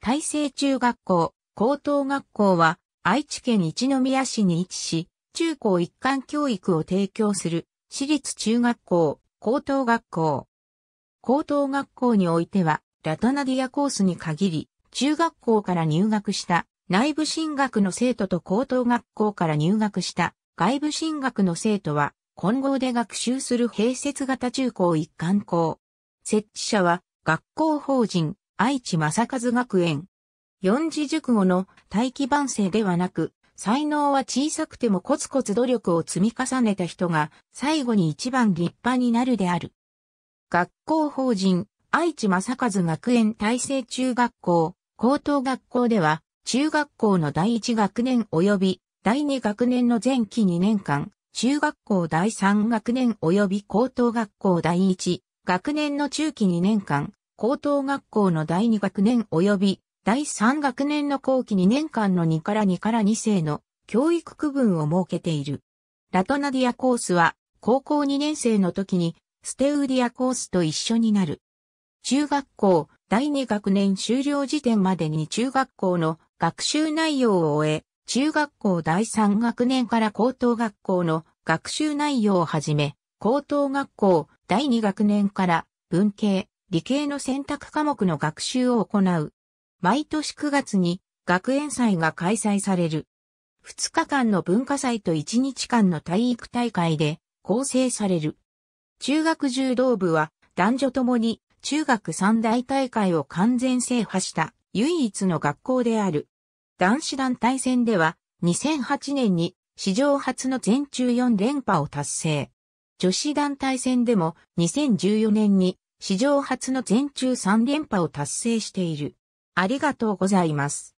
大成中学校、高等学校は愛知県一宮市に位置し、中高一貫教育を提供する私立中学校、高等学校。高等学校においては、ラトナディアコースに限り、中学校から入学した内部進学の生徒と高等学校から入学した外部進学の生徒は混合で学習する併設型中高一貫校。設置者は学校法人愛知正和学園。四字熟語の待機番生ではなく、才能は小さくてもコツコツ努力を積み重ねた人が最後に一番立派になるである。学校法人愛知正和学園大成中学校、高等学校では中学校の第一学年及び第二学年の前期2年間、中学校第三学年及び高等学校第一学年の中期2年間、高等学校の第二学年及び第三学年の後期2年間の2から2から2世の教育区分を設けている。ラトナディアコースは高校2年生の時にステウディアコースと一緒になる。中学校第2学年終了時点までに中学校の学習内容を終え、中学校第3学年から高等学校の学習内容をはじめ、高等学校第2学年から文系、理系の選択科目の学習を行う。毎年9月に学園祭が開催される。2日間の文化祭と1日間の体育大会で構成される。中学柔道部は男女ともに中学三大大会を完全制覇した唯一の学校である。男子団体戦では2008年に史上初の全中4連覇を達成。女子団体戦でも2014年に史上初の全中3連覇を達成している。ありがとうございます。